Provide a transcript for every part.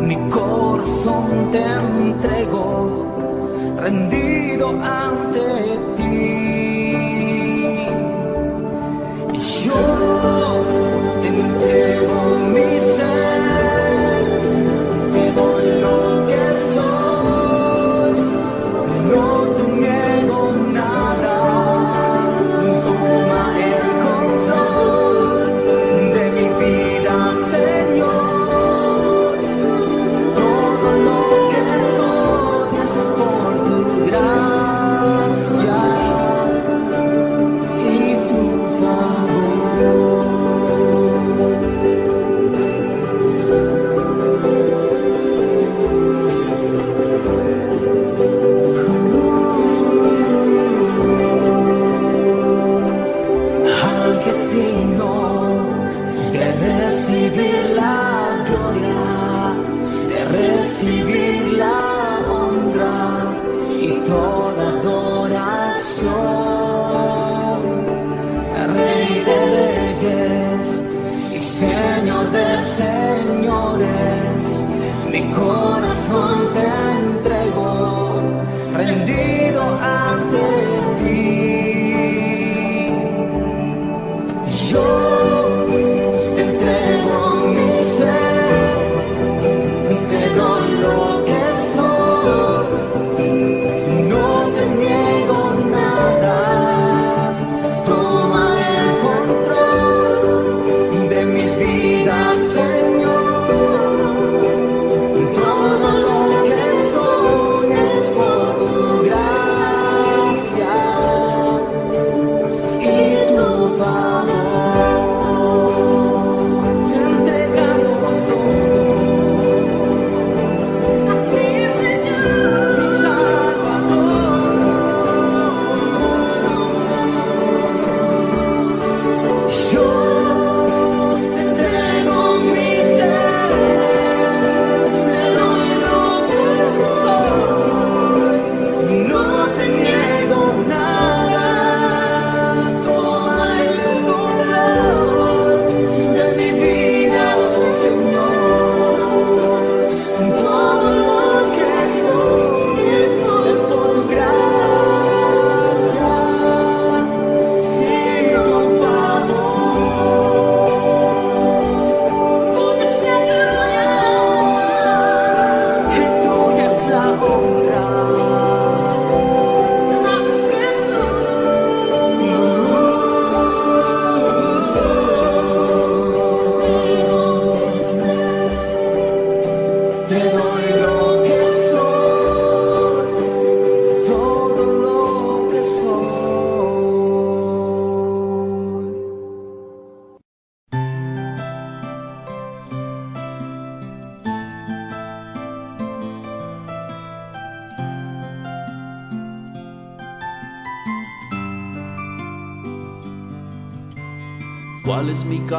mi corazón te entrego, rendido ante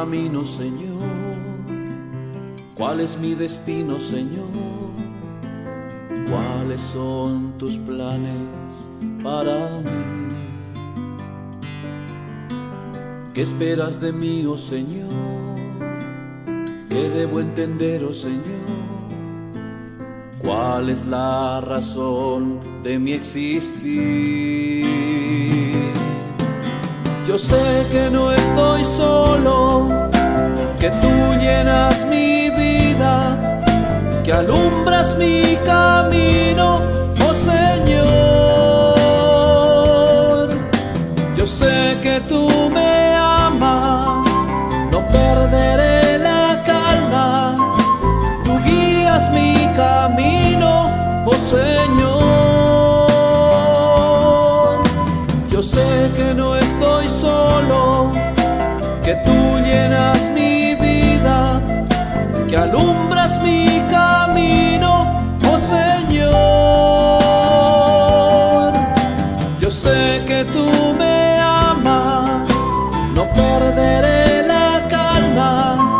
camino, Señor? ¿Cuál es mi destino, Señor? ¿Cuáles son tus planes para mí? ¿Qué esperas de mí, oh Señor? ¿Qué debo entender, oh Señor? ¿Cuál es la razón de mi existir? Yo sé que no estoy solo, que tú llenas mi vida, que alumbras mi camino, oh Señor. Yo sé que tú me amas, no perderé que alumbras mi camino, oh Señor. Yo sé que tú me amas, no perderé la calma,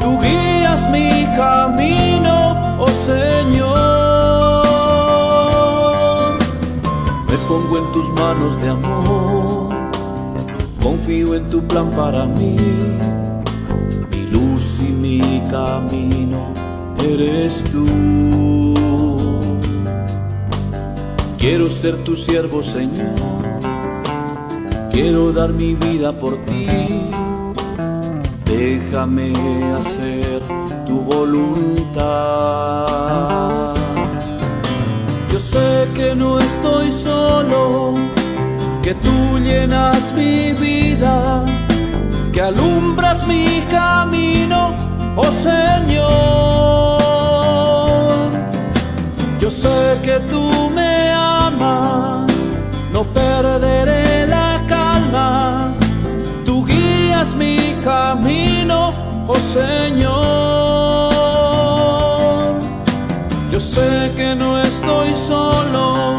tú guías mi camino, oh Señor. Me pongo en tus manos de amor, confío en tu plan para mí mi camino eres tú. Quiero ser tu siervo, Señor. Quiero dar mi vida por ti. Déjame hacer tu voluntad. Yo sé que no estoy solo, que tú llenas mi vida, que alumbras mi camino, oh Señor. Yo sé que tú me amas, no perderé la calma, tú guías mi camino, oh Señor. Yo sé que no estoy solo,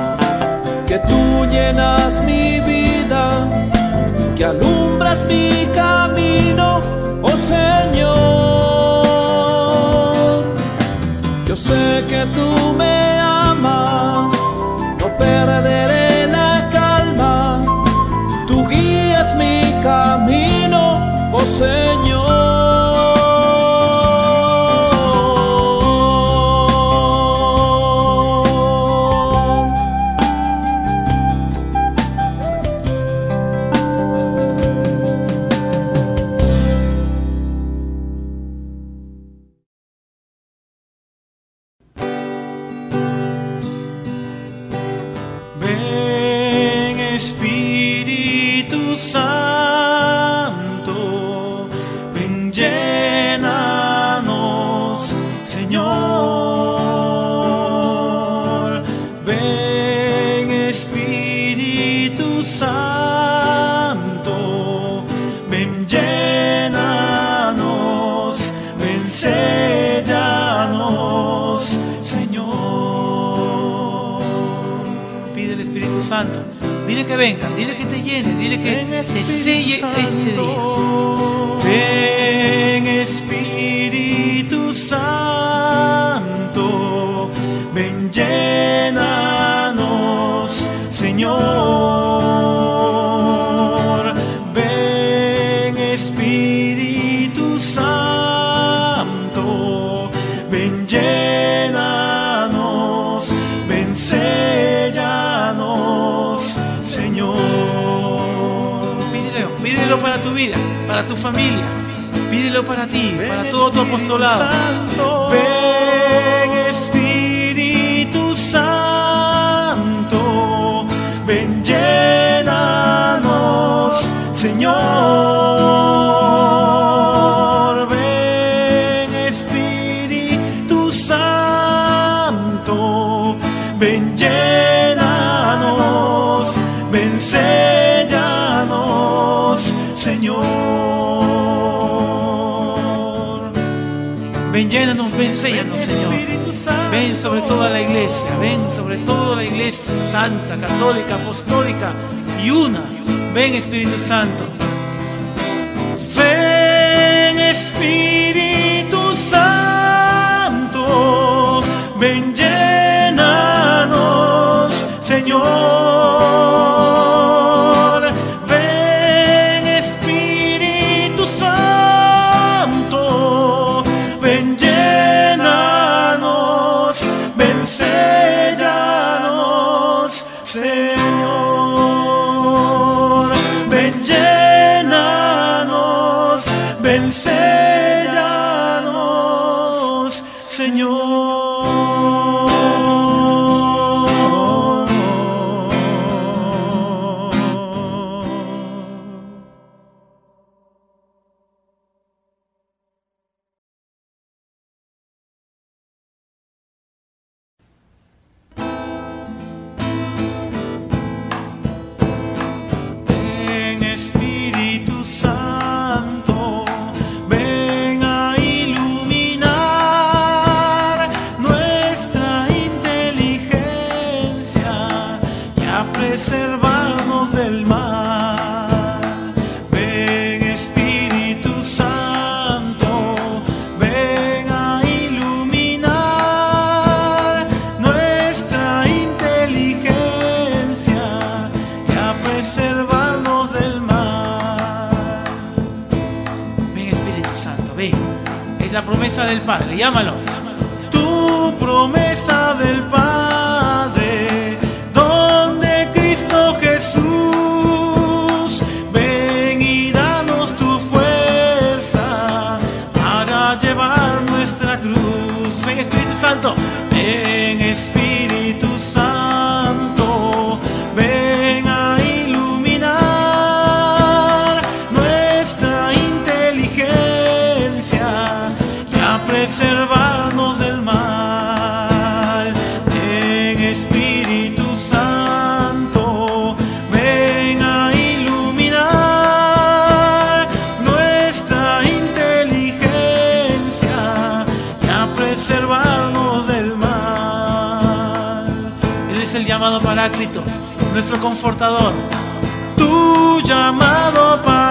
que tú llenas mi vida, que alumbras mi camino, oh Señor. Yo sé que tú me amas, no perderé la calma, tú guías mi camino, oh Señor. Santo. Dile que venga, dile que te llene, dile que te selle este día. Ven Espíritu Santo, ven llénanos, Señor. Para tu familia. Pídelo para ti, para todo tu apostolado. Ven Espíritu Santo, ven llénanos, Señor. Sobre toda la iglesia, ven sobre toda la iglesia santa, católica, apostólica y una. Ven Espíritu Santo. Ven Espíritu Santo, ven nuestro confortador, tu llamado Padre.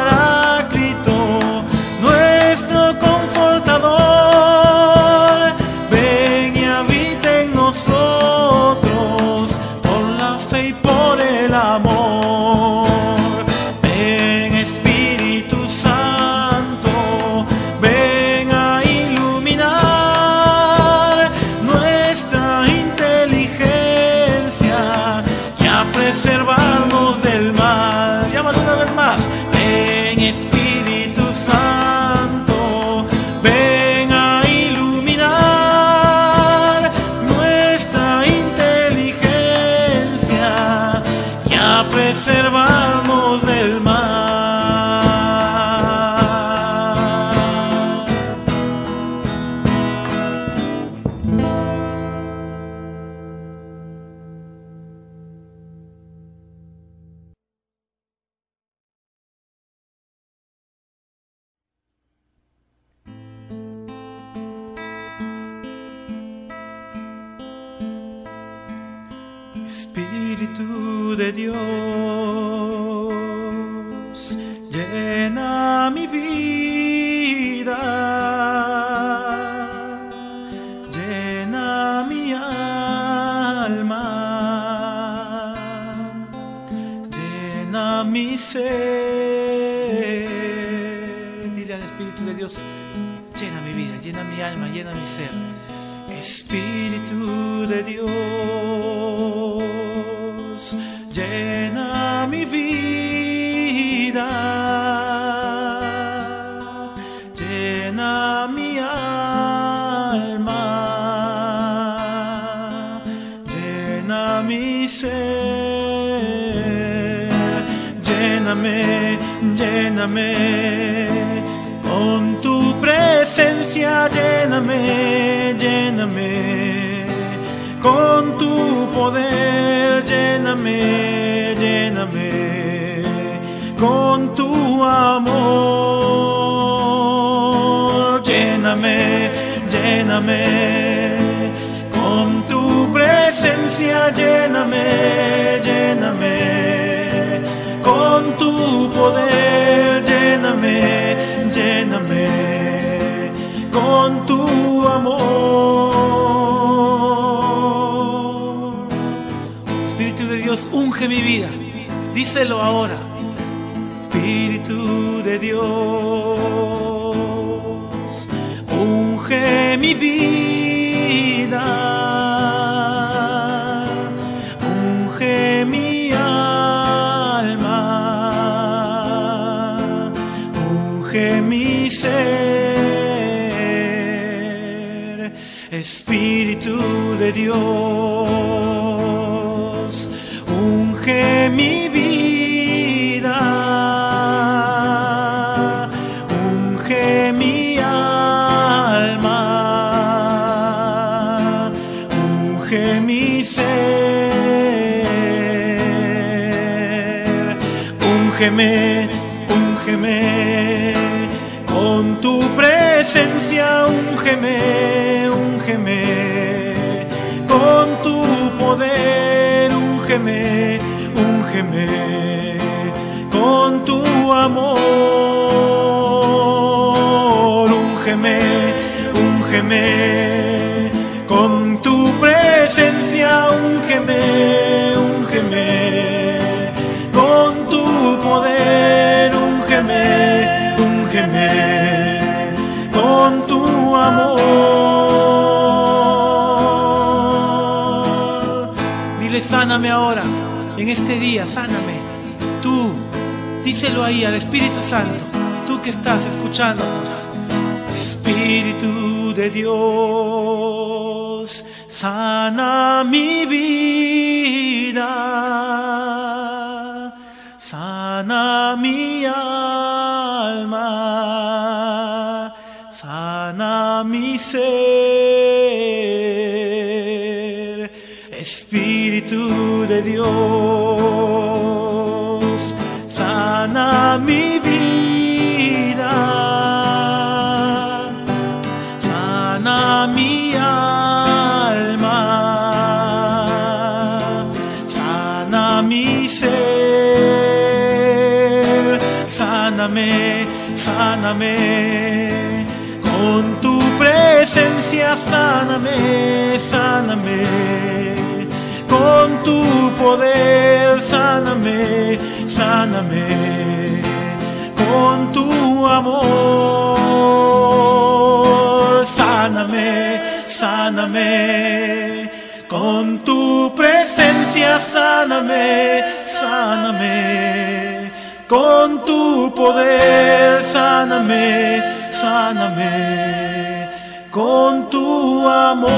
con tu presencia, lléname, lléname con tu poder, lléname, lléname con tu amor. Espíritu de Dios, unge mi vida, díselo ahora. Espíritu de Dios. mi vida. Unge mi alma, unge mi ser, Espíritu de Dios. úngeme, úngeme. Con tu presencia, úngeme, úngeme. Con tu poder, úngeme, úngeme. Con tu amor, úngeme, úngeme. Sáname ahora, en este día, sáname. Tú, díselo ahí al Espíritu Santo, tú que estás escuchándonos. Espíritu de Dios, sana mi vida, sana mi alma, sana mi ser, sáname, con tu presencia sáname, sáname, con tu poder sáname, sáname, con tu amor sáname, sáname, con tu presencia sáname, sáname, con tu poder sáname, sáname, con tu amor,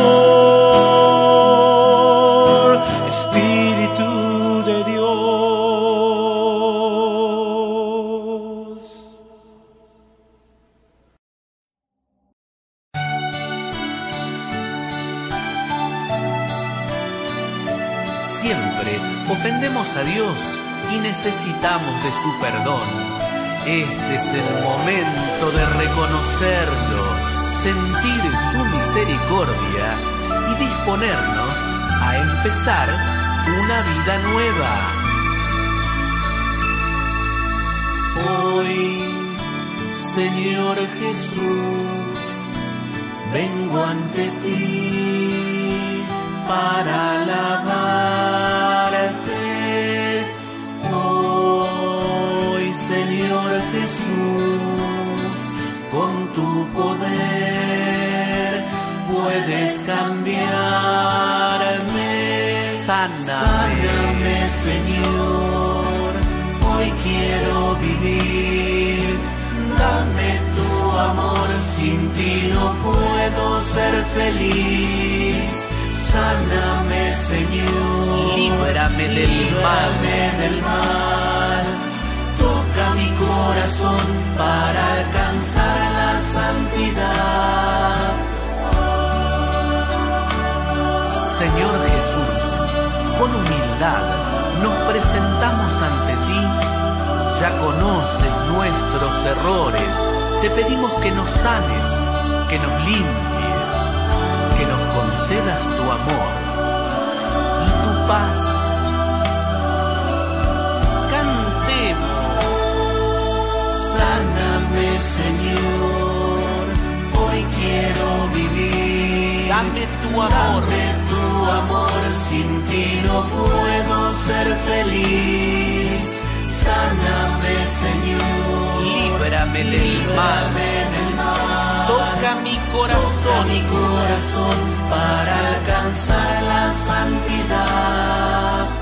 Espíritu de Dios. Siempre ofendemos a Dios necesitamos de su perdón. Este es el momento de reconocerlo, sentir su misericordia y disponernos a empezar una vida nueva. Hoy, Señor Jesús, vengo ante ti para alabarte. Puedes cambiarme. Sáname, Señor, hoy quiero vivir. Dame tu amor, sin ti no puedo ser feliz. Sáname, Señor. Líbrame del mal. del mal. Ya conoces nuestros errores. Te pedimos que nos sanes, que nos limpies, que nos concedas tu amor y tu paz. Cantemos. Sáname, Señor, hoy quiero vivir. Dame tu amor. Dame tu amor, sin ti no puedo ser feliz. Sáname, Señor. Líbrame del mal. del mal. Toca mi corazón. mi corazón para alcanzar la santidad.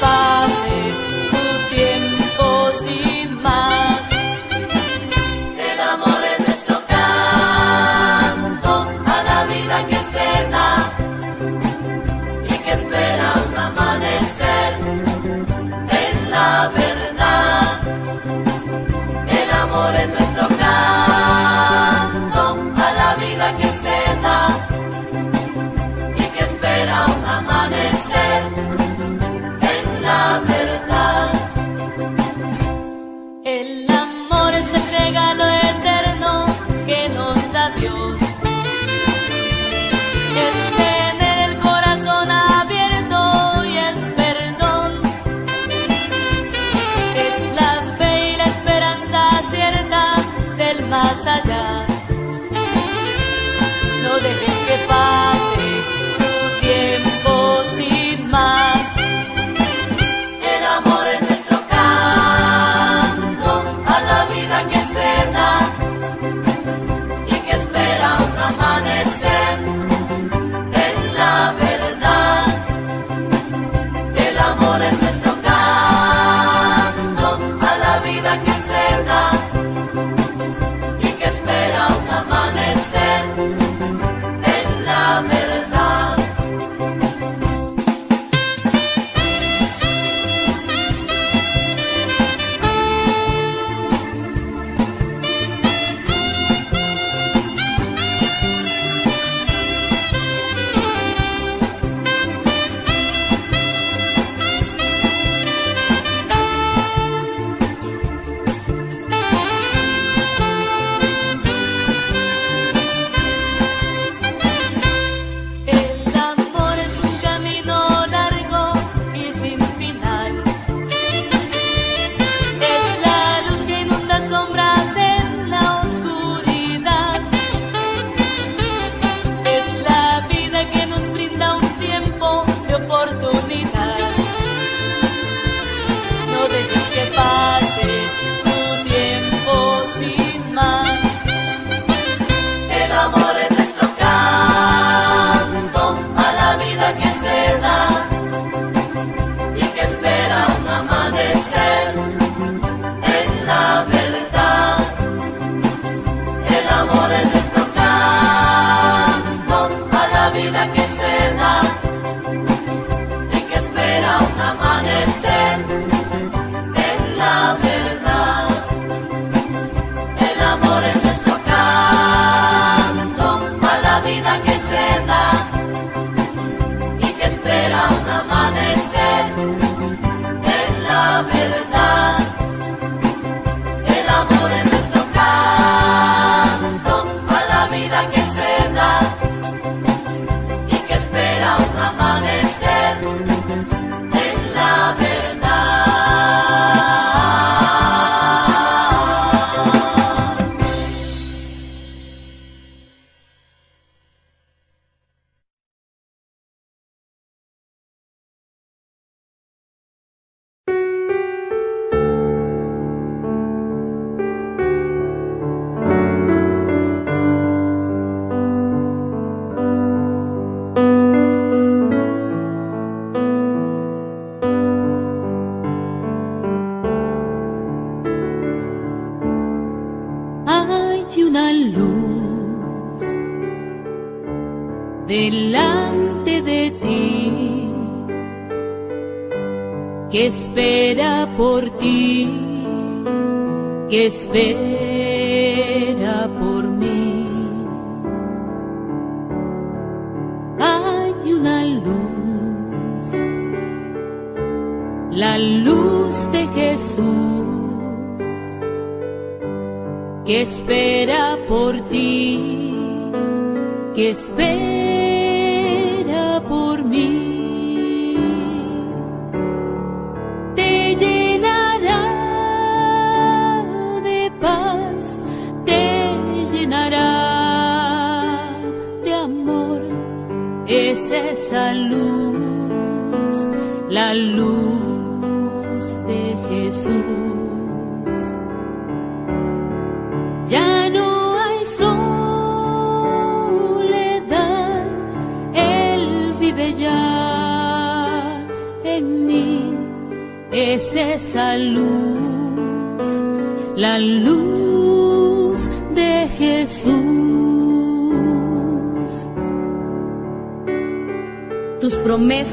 Pase tu tiempo sin vida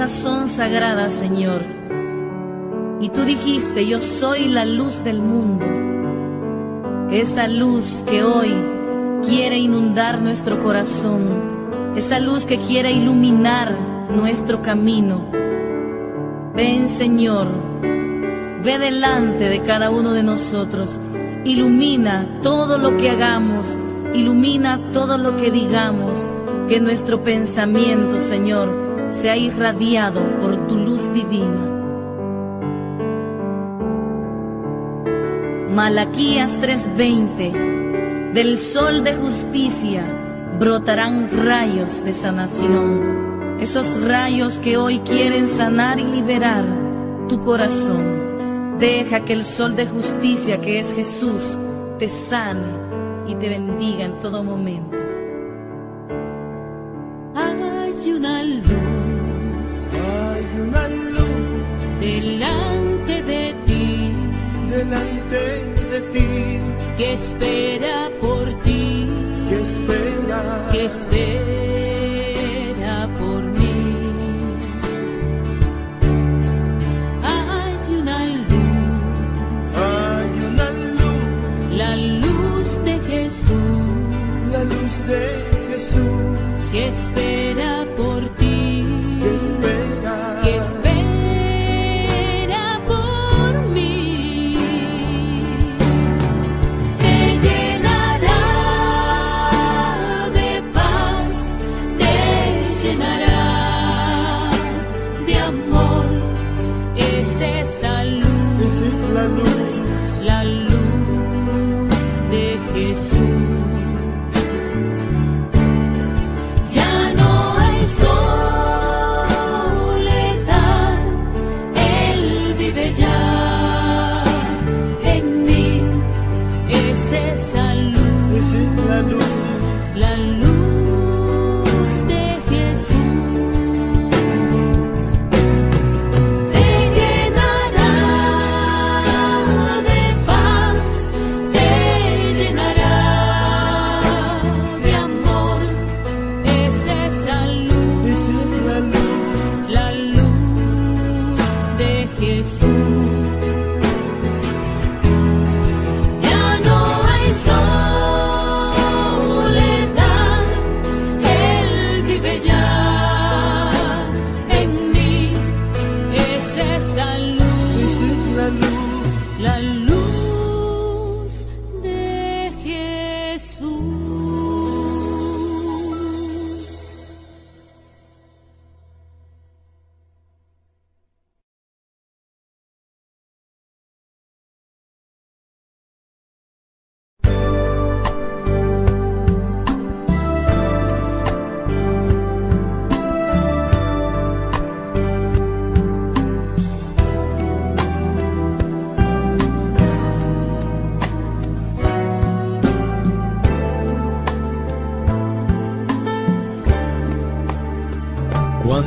son sagradas, Señor. Y tú dijiste, yo soy la luz del mundo. Esa luz que hoy quiere inundar nuestro corazón. Esa luz que quiere iluminar nuestro camino. Ven, Señor, ve delante de cada uno de nosotros. Ilumina todo lo que hagamos. Ilumina todo lo que digamos. Que nuestro pensamiento, Señor, sea irradiado por tu luz divina. Malaquías 3:20 Del sol de justicia brotarán rayos de sanación, esos rayos que hoy quieren sanar y liberar tu corazón. Deja que el sol de justicia que es Jesús te sane y te bendiga en todo momento. Hay una luz delante de ti. Delante de ti. Que espera por ti, que espera. que espera por mí. Hay una luz, Hay una luz, la luz de Jesús. La luz de Jesús. Que espera por ti,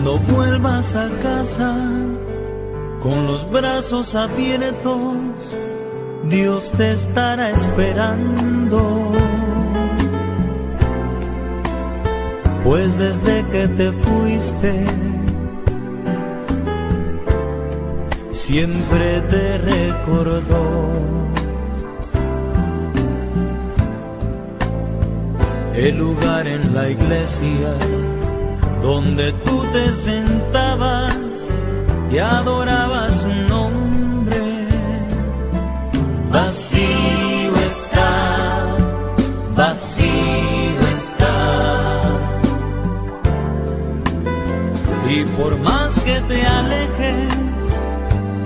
Cuando vuelvas a casa con los brazos abiertos, Dios te estará esperando. Pues desde que te fuiste, siempre te recordó. El lugar en la iglesia donde tú te sentabas y adorabas su nombre. Vacío está, vacío está. Y por más que te alejes,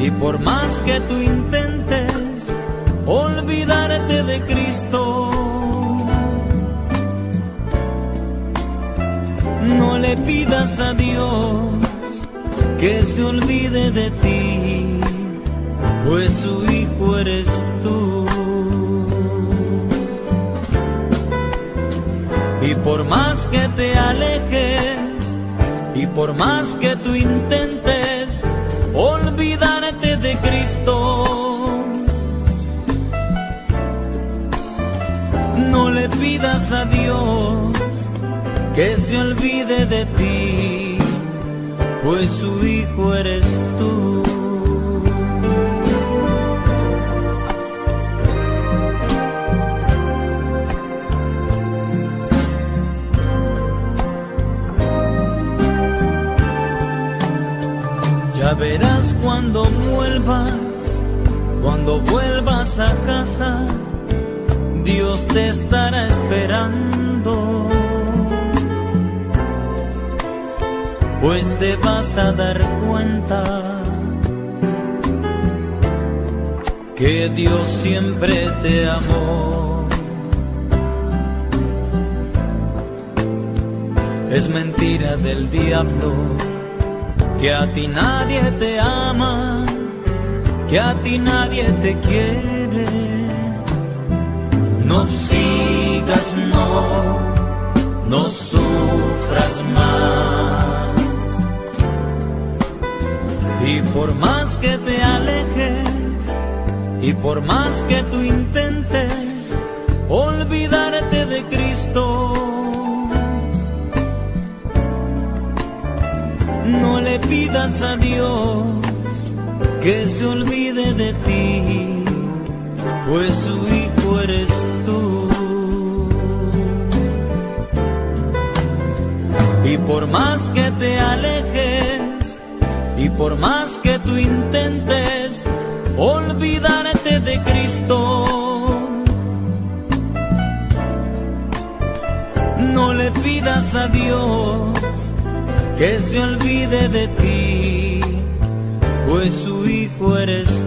y por más que tú intentes olvidarte de Cristo, no le pidas a Dios que se olvide de ti, pues su hijo eres tú. Y por más que te alejes, y por más que tú intentes olvidarte de Cristo. No le pidas a Dios que se olvide de ti, pues su hijo eres tú. Ya verás cuando vuelvas, cuando vuelvas a casa, Dios te estará Pues te vas a dar cuenta que Dios siempre te amó. Es mentira del diablo que a ti nadie te ama, que a ti nadie te quiere. No sigas, no, no sufras más. Y por más que te alejes, y por más que tú intentes olvidarte de Cristo, no le pidas a Dios que se olvide de ti, pues su hijo eres tú. Y por más que te alejes, y por más que tú intentes olvidarte de Cristo, no le pidas a Dios que se olvide de ti, pues su hijo eres tú.